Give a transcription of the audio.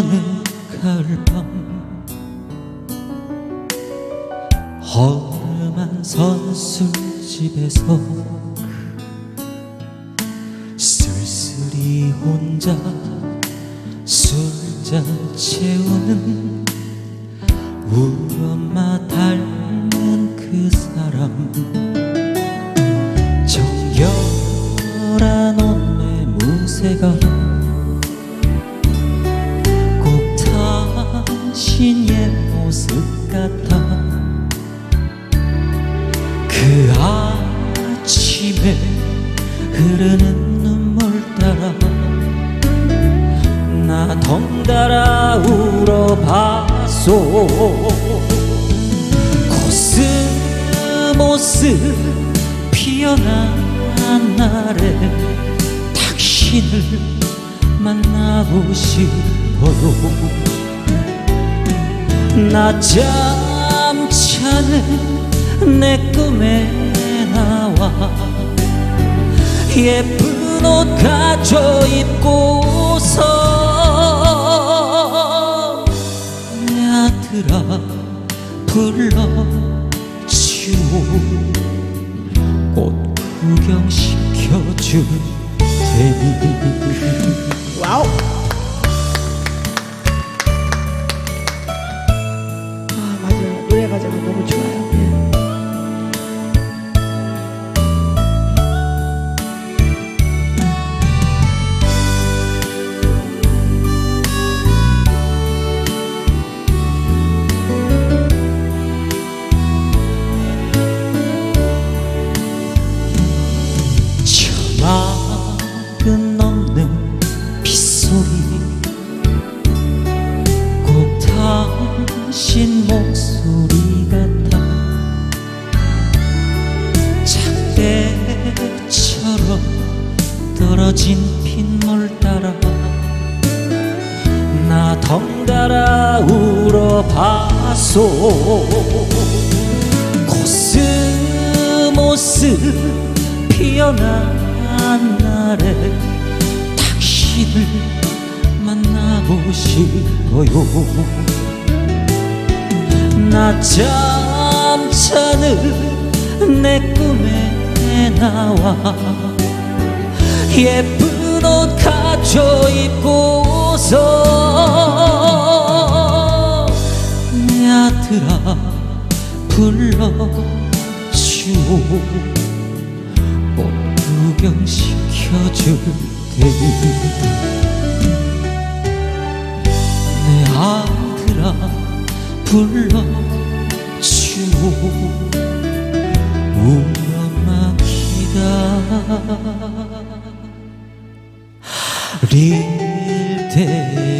의 어느 가을밤 허름한 선술집에서 쓸쓸히 혼자 술잔 채우는 흐르는 눈물 따라 나 덩달아 울어봤소. 코스모스 피어난 날에 당신을 만나고 싶어요 낮잠 자는 내 꿈에 예쁜 옷 가져 입고서 내 아들아 불러주오 꽃 구경 시켜줄 테니 와우. 당신 목소리 같아 작대처럼 떨어진 빗물 따라 나 덩달아 울어봤소 코스모스 피어난 날에 당신을 만나고 싶어요 낮잠 자는 내 꿈에 나와. 예쁜 옷 가져 입고서 내 아들아 불러주오. 꽃 구경 시켜줄 테니 엄마 기다 릴 테니